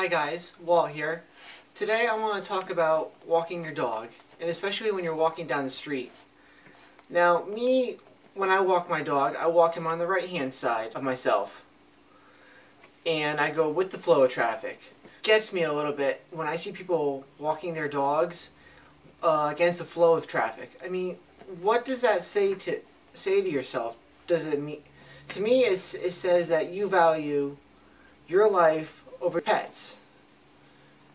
Hi guys, Walt here. Today I want to talk about walking your dog, and especially when you're walking down the street. Now, me, when I walk my dog, I walk him on the right hand side of myself. And I go with the flow of traffic. Gets me a little bit when I see people walking their dogs uh, against the flow of traffic. I mean, what does that say to say to yourself? Does it mean to me it says that you value your life over pets.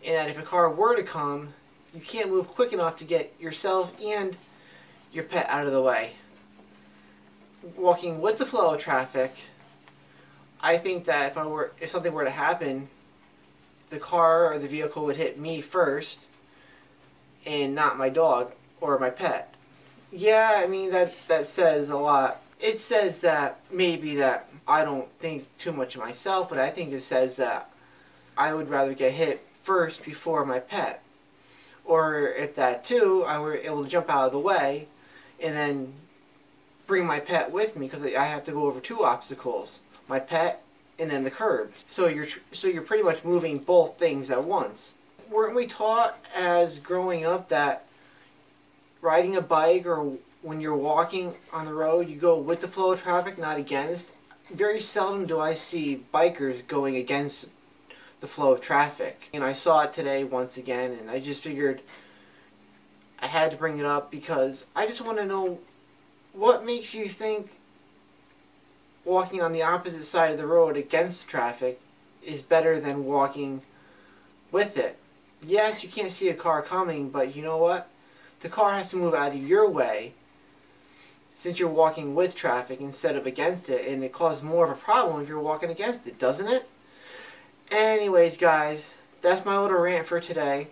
And that if a car were to come, you can't move quick enough to get yourself and your pet out of the way. Walking with the flow of traffic, I think that if I were if something were to happen, the car or the vehicle would hit me first and not my dog or my pet. Yeah, I mean that that says a lot. It says that maybe that I don't think too much of myself, but I think it says that I would rather get hit first before my pet. Or if that too, I were able to jump out of the way and then bring my pet with me because I have to go over two obstacles. My pet and then the curb. So you're so you're pretty much moving both things at once. Weren't we taught as growing up that riding a bike or when you're walking on the road, you go with the flow of traffic, not against? Very seldom do I see bikers going against the flow of traffic. And I saw it today once again, and I just figured I had to bring it up because I just want to know what makes you think walking on the opposite side of the road against traffic is better than walking with it. Yes, you can't see a car coming, but you know what? The car has to move out of your way since you're walking with traffic instead of against it, and it causes more of a problem if you're walking against it, doesn't it? Anyways, guys, that's my little rant for today.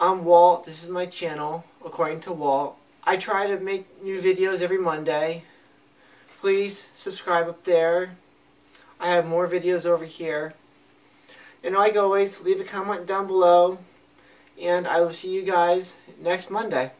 I'm Walt. This is my channel, according to Walt. I try to make new videos every Monday. Please subscribe up there. I have more videos over here. And like always, leave a comment down below. And I will see you guys next Monday.